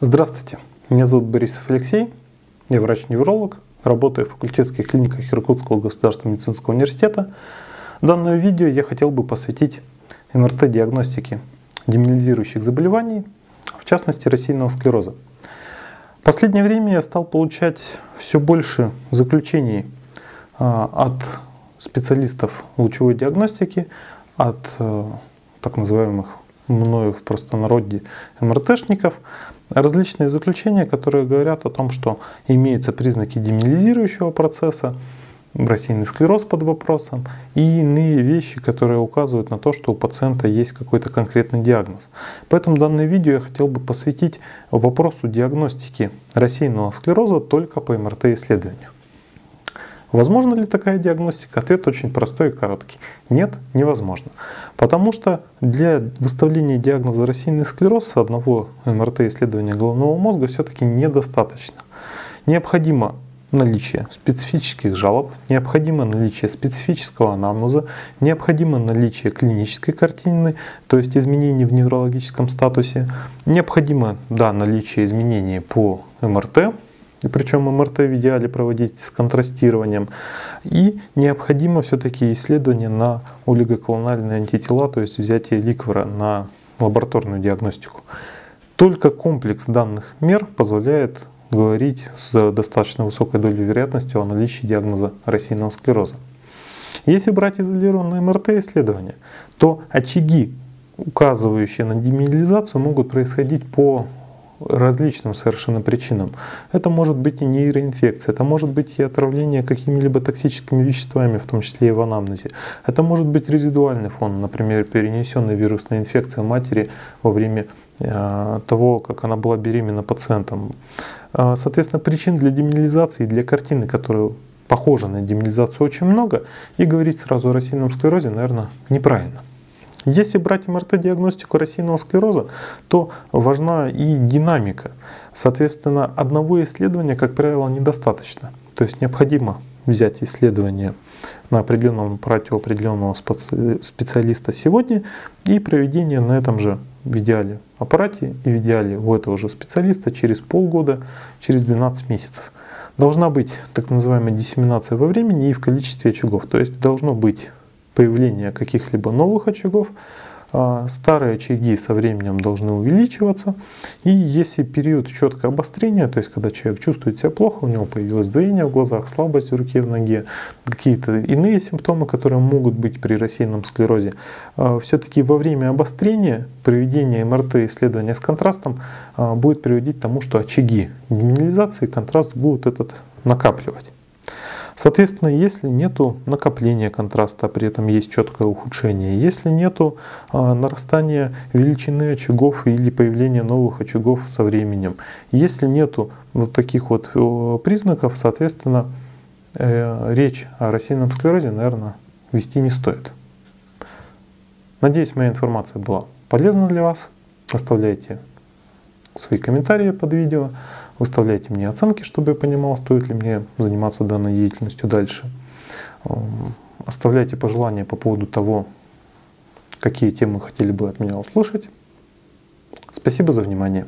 Здравствуйте, меня зовут Борисов Алексей, я врач-невролог, работаю в факультетских клиниках Иркутского государственного медицинского университета. Данное видео я хотел бы посвятить МРТ-диагностике демиелизирующих заболеваний, в частности рассеянного склероза. В последнее время я стал получать все больше заключений а, от специалистов лучевой диагностики, от э, так называемых мною в простонародье МРТшников, различные заключения, которые говорят о том, что имеются признаки демиелизирующего процесса, рассеянный склероз под вопросом и иные вещи, которые указывают на то, что у пациента есть какой-то конкретный диагноз. Поэтому данное видео я хотел бы посвятить вопросу диагностики рассеянного склероза только по МРТ-исследованию. Возможно ли такая диагностика? Ответ очень простой и короткий. Нет, невозможно. Потому что для выставления диагноза рассеянный склероз одного МРТ-исследования головного мозга все-таки недостаточно. Необходимо наличие специфических жалоб, необходимо наличие специфического анамнеза, необходимо наличие клинической картины, то есть изменений в неврологическом статусе, необходимо да, наличие изменений по МРТ, и причем МРТ в идеале проводить с контрастированием. И необходимо все-таки исследование на олигоклональные антитела, то есть взятие ликвора на лабораторную диагностику. Только комплекс данных мер позволяет говорить с достаточно высокой долей вероятности о наличии диагноза рассеянного склероза. Если брать изолированное МРТ-исследование, то очаги, указывающие на демиелизацию, могут происходить по различным совершенно причинам. Это может быть и нейроинфекция, это может быть и отравление какими-либо токсическими веществами, в том числе и в анамнезе. Это может быть резидуальный фон, например, перенесенная вирусная инфекция матери во время э, того, как она была беременна пациентом. Э, соответственно, причин для демиелизации, для картины, которая похожа на демиелизацию, очень много, и говорить сразу о рассеянном склерозе, наверное, неправильно. Если брать МРТ-диагностику рассеянного склероза, то важна и динамика. Соответственно, одного исследования, как правило, недостаточно. То есть необходимо взять исследование на определенном аппарате определенного специалиста сегодня и проведение на этом же в идеале аппарате и в идеале у этого же специалиста через полгода, через 12 месяцев. Должна быть так называемая диссеминация во времени и в количестве очагов. То есть должно быть появления каких-либо новых очагов. А, старые очаги со временем должны увеличиваться. И если период четкого обострения, то есть когда человек чувствует себя плохо, у него появилось двоение в глазах, слабость в руке, в ноге, какие-то иные симптомы, которые могут быть при рассеянном склерозе, а, все-таки во время обострения проведение МРТ-исследования с контрастом а, будет приводить к тому, что очаги демиелизации контраст будут этот накапливать. Соответственно, если нет накопления контраста, а при этом есть четкое ухудшение, если нет а, нарастания величины очагов или появления новых очагов со временем, если нет таких вот признаков, соответственно, э, речь о рассеянном склерозе, наверное, вести не стоит. Надеюсь, моя информация была полезна для вас. Оставляйте свои комментарии под видео. Выставляйте мне оценки, чтобы я понимал, стоит ли мне заниматься данной деятельностью дальше. Эм, оставляйте пожелания по поводу того, какие темы хотели бы от меня услышать. Спасибо за внимание.